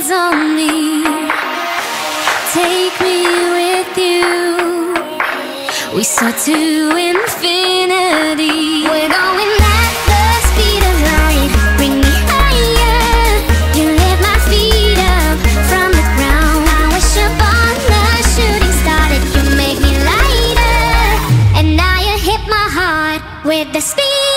Take me with you. We soar to infinity. We're going at the speed of light. Bring me higher. You lift my feet up from the ground. I wish upon the shooting star you make me lighter. And now you hit my heart with the speed.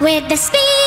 With the speed.